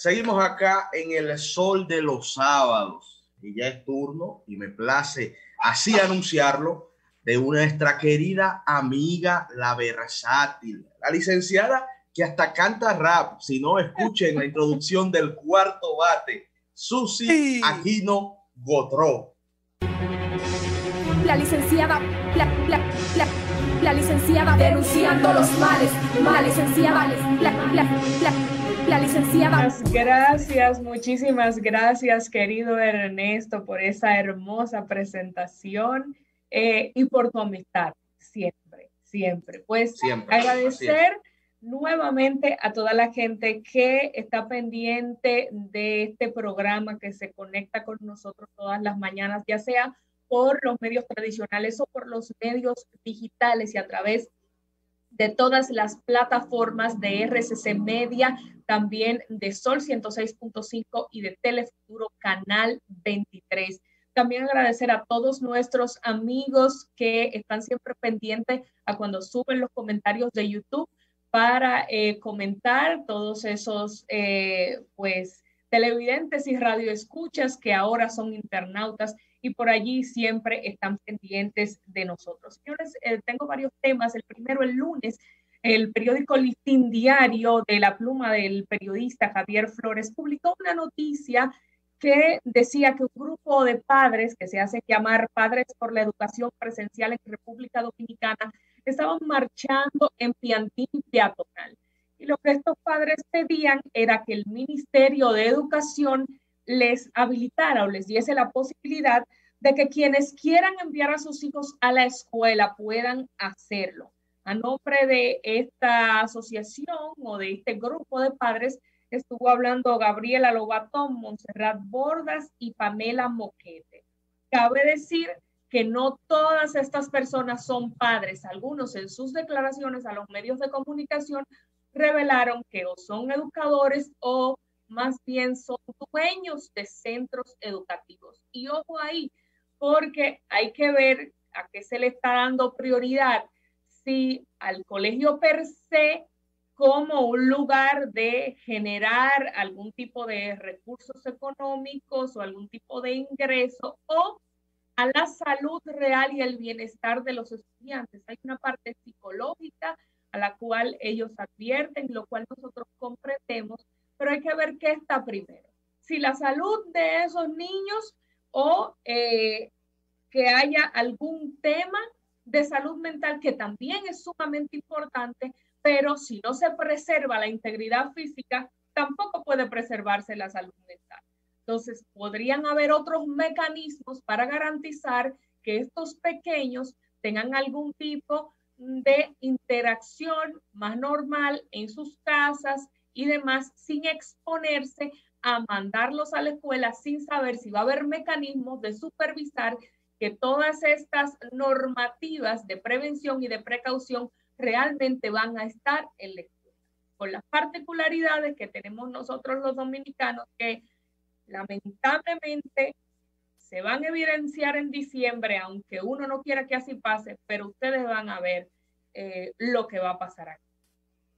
Seguimos acá en el sol de los sábados. Y ya es turno y me place así anunciarlo de nuestra querida amiga la versátil, la licenciada que hasta canta rap, si no escuchen la introducción del cuarto bate, Susi Aquino Gotró. La licenciada, la, la, la, la licenciada denunciando los males, la licenciada, la, la, la la licenciada. Gracias, muchísimas gracias, querido Ernesto, por esa hermosa presentación eh, y por tu amistad, siempre, siempre. Pues agradecer nuevamente a toda la gente que está pendiente de este programa, que se conecta con nosotros todas las mañanas, ya sea por los medios tradicionales o por los medios digitales y a través de todas las plataformas de RCC Media, también de Sol 106.5 y de Telefuturo Canal 23. También agradecer a todos nuestros amigos que están siempre pendientes a cuando suben los comentarios de YouTube para eh, comentar todos esos, eh, pues, televidentes y radioescuchas que ahora son internautas y por allí siempre están pendientes de nosotros. Señores, eh, tengo varios temas. El primero, el lunes, el periódico Listín Diario de la pluma del periodista Javier Flores publicó una noticia que decía que un grupo de padres que se hace llamar Padres por la Educación Presencial en República Dominicana estaban marchando en Piantín peatonal. Y lo que estos padres pedían era que el Ministerio de Educación les habilitara o les diese la posibilidad de que quienes quieran enviar a sus hijos a la escuela puedan hacerlo. A nombre de esta asociación o de este grupo de padres estuvo hablando Gabriela Lobatón, Montserrat Bordas y Pamela Moquete. Cabe decir que no todas estas personas son padres. Algunos en sus declaraciones a los medios de comunicación revelaron que o son educadores o más bien son dueños de centros educativos. Y ojo ahí, porque hay que ver a qué se le está dando prioridad, si al colegio per se como un lugar de generar algún tipo de recursos económicos o algún tipo de ingreso o a la salud real y el bienestar de los estudiantes. Hay una parte psicológica a la cual ellos advierten, lo cual nosotros comprendemos, pero hay que ver qué está primero. Si la salud de esos niños o eh, que haya algún tema de salud mental que también es sumamente importante, pero si no se preserva la integridad física, tampoco puede preservarse la salud mental. Entonces, podrían haber otros mecanismos para garantizar que estos pequeños tengan algún tipo de interacción más normal en sus casas y demás, sin exponerse a mandarlos a la escuela sin saber si va a haber mecanismos de supervisar que todas estas normativas de prevención y de precaución realmente van a estar en la escuela, con las particularidades que tenemos nosotros los dominicanos que lamentablemente se van a evidenciar en diciembre, aunque uno no quiera que así pase, pero ustedes van a ver eh, lo que va a pasar aquí.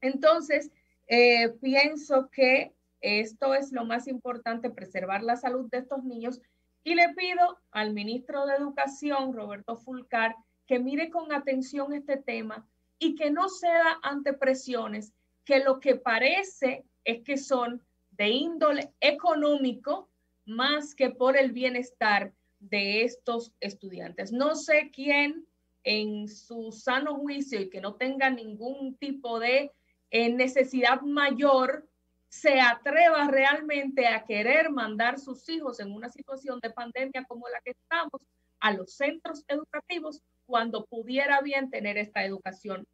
Entonces, eh, pienso que esto es lo más importante, preservar la salud de estos niños. Y le pido al ministro de Educación, Roberto Fulcar, que mire con atención este tema y que no ceda ante presiones que lo que parece es que son de índole económico más que por el bienestar de estos estudiantes. No sé quién en su sano juicio y que no tenga ningún tipo de eh, necesidad mayor se atreva realmente a querer mandar sus hijos en una situación de pandemia como la que estamos a los centros educativos cuando pudiera bien tener esta educación.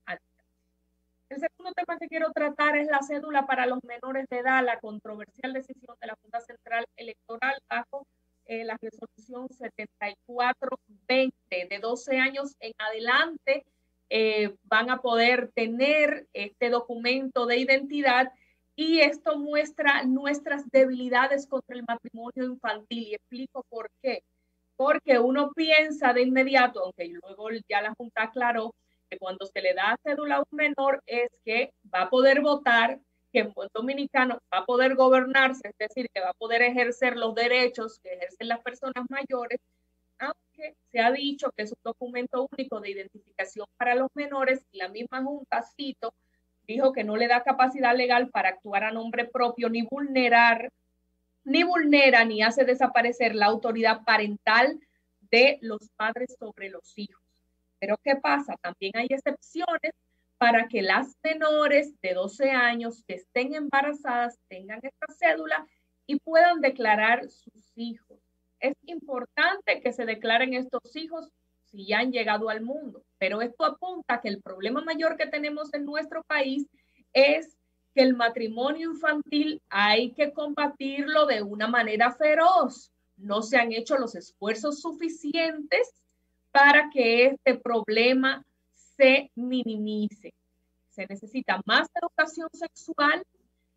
El segundo tema que quiero tratar es la cédula para los menores de edad, la controversial decisión de la Junta Central Electoral bajo eh, la resolución 7420 de 12 años en adelante. Eh, van a poder tener este documento de identidad y esto muestra nuestras debilidades contra el matrimonio infantil y explico por qué. Porque uno piensa de inmediato, aunque luego ya la Junta aclaró, que cuando se le da cédula a un menor es que va a poder votar, que en buen dominicano va a poder gobernarse, es decir, que va a poder ejercer los derechos que ejercen las personas mayores, se ha dicho que es un documento único de identificación para los menores y la misma Junta, cito, dijo que no le da capacidad legal para actuar a nombre propio ni vulnerar, ni vulnera ni hace desaparecer la autoridad parental de los padres sobre los hijos. Pero ¿qué pasa? También hay excepciones para que las menores de 12 años que estén embarazadas tengan esta cédula y puedan declarar sus hijos. Es importante que se declaren estos hijos si ya han llegado al mundo, pero esto apunta que el problema mayor que tenemos en nuestro país es que el matrimonio infantil hay que combatirlo de una manera feroz. No se han hecho los esfuerzos suficientes para que este problema se minimice. Se necesita más educación sexual,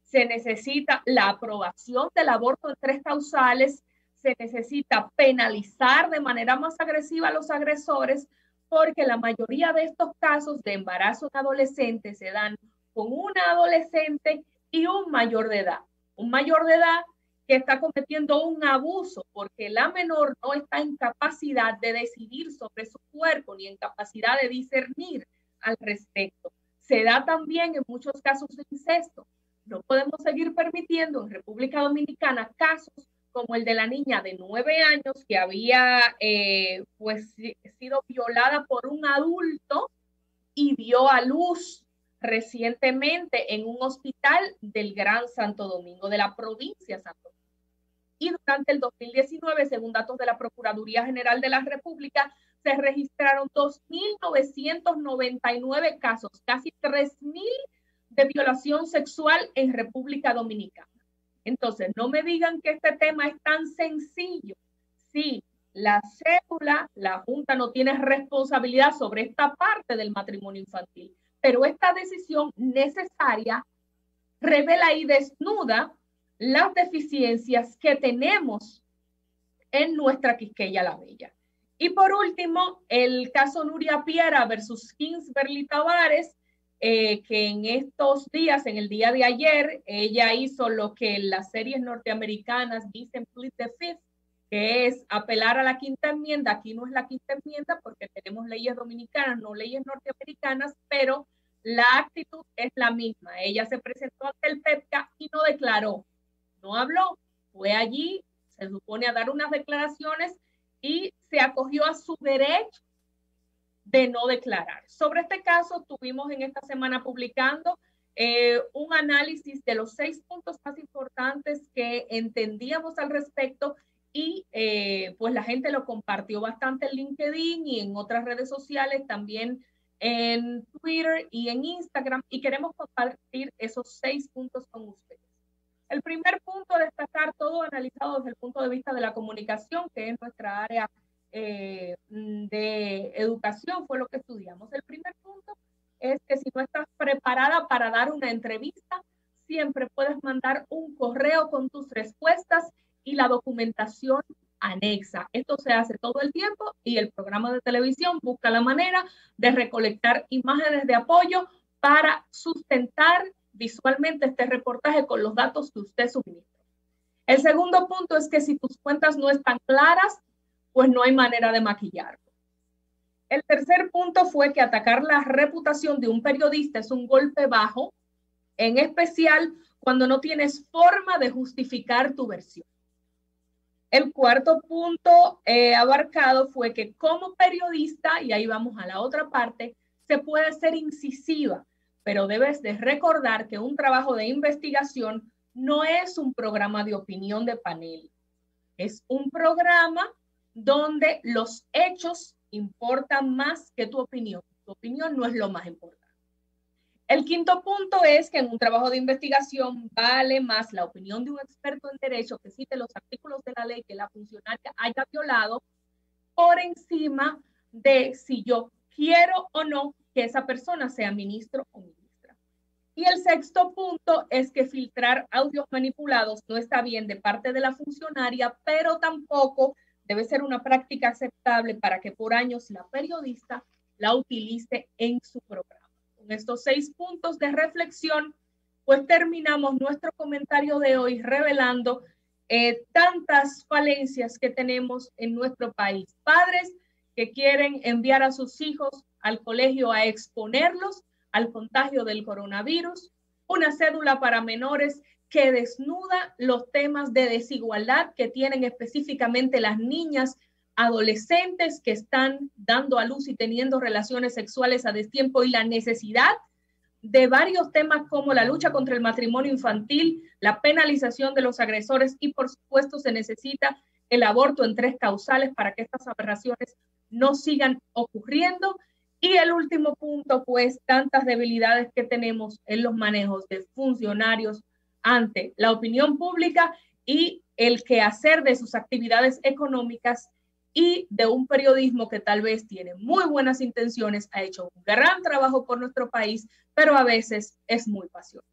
se necesita la aprobación del aborto en tres causales, se necesita penalizar de manera más agresiva a los agresores, porque la mayoría de estos casos de embarazo en adolescentes se dan con una adolescente y un mayor de edad. Un mayor de edad que está cometiendo un abuso porque la menor no está en capacidad de decidir sobre su cuerpo ni en capacidad de discernir al respecto. Se da también en muchos casos de incesto. No podemos seguir permitiendo en República Dominicana casos como el de la niña de nueve años que había eh, pues sido violada por un adulto y dio a luz recientemente en un hospital del Gran Santo Domingo, de la provincia Santo Domingo. Y durante el 2019, según datos de la Procuraduría General de la República, se registraron 2.999 casos, casi 3.000 de violación sexual en República Dominicana. Entonces, no me digan que este tema es tan sencillo. Sí, la cédula, la Junta no tiene responsabilidad sobre esta parte del matrimonio infantil, pero esta decisión necesaria revela y desnuda las deficiencias que tenemos en nuestra Quisqueya la Bella. Y por último, el caso Nuria Piera versus Kingsbury Tavares, eh, que en estos días, en el día de ayer, ella hizo lo que las series norteamericanas dicen plead the fifth, que es apelar a la quinta enmienda. Aquí no es la quinta enmienda porque tenemos leyes dominicanas, no leyes norteamericanas, pero la actitud es la misma. Ella se presentó ante el PEPCA y no declaró, no habló, fue allí, se supone a dar unas declaraciones y se acogió a su derecho de no declarar. Sobre este caso, tuvimos en esta semana publicando eh, un análisis de los seis puntos más importantes que entendíamos al respecto y eh, pues la gente lo compartió bastante en LinkedIn y en otras redes sociales, también en Twitter y en Instagram y queremos compartir esos seis puntos con ustedes. El primer punto destacar, todo analizado desde el punto de vista de la comunicación, que es nuestra área eh, de educación, fue lo que estudiamos. El primer punto es que si no estás preparada para dar una entrevista, siempre puedes mandar un correo con tus respuestas y la documentación anexa. Esto se hace todo el tiempo y el programa de televisión busca la manera de recolectar imágenes de apoyo para sustentar visualmente este reportaje con los datos que usted suministra. El segundo punto es que si tus cuentas no están claras, pues no hay manera de maquillarlo. El tercer punto fue que atacar la reputación de un periodista es un golpe bajo, en especial cuando no tienes forma de justificar tu versión. El cuarto punto eh, abarcado fue que como periodista, y ahí vamos a la otra parte, se puede ser incisiva, pero debes de recordar que un trabajo de investigación no es un programa de opinión de panel, es un programa donde los hechos importan más que tu opinión. Tu opinión no es lo más importante. El quinto punto es que en un trabajo de investigación vale más la opinión de un experto en derecho que cite los artículos de la ley que la funcionaria haya violado por encima de si yo quiero o no que esa persona sea ministro o ministra. Y el sexto punto es que filtrar audios manipulados no está bien de parte de la funcionaria, pero tampoco debe ser una práctica aceptable para que por años la periodista la utilice en su programa con estos seis puntos de reflexión, pues terminamos nuestro comentario de hoy revelando eh, tantas falencias que tenemos en nuestro país. Padres que quieren enviar a sus hijos al colegio a exponerlos al contagio del coronavirus, una cédula para menores que desnuda los temas de desigualdad que tienen específicamente las niñas adolescentes que están dando a luz y teniendo relaciones sexuales a destiempo y la necesidad de varios temas como la lucha contra el matrimonio infantil, la penalización de los agresores y por supuesto se necesita el aborto en tres causales para que estas aberraciones no sigan ocurriendo. Y el último punto, pues tantas debilidades que tenemos en los manejos de funcionarios ante la opinión pública y el quehacer de sus actividades económicas y de un periodismo que tal vez tiene muy buenas intenciones, ha hecho un gran trabajo por nuestro país, pero a veces es muy pasional.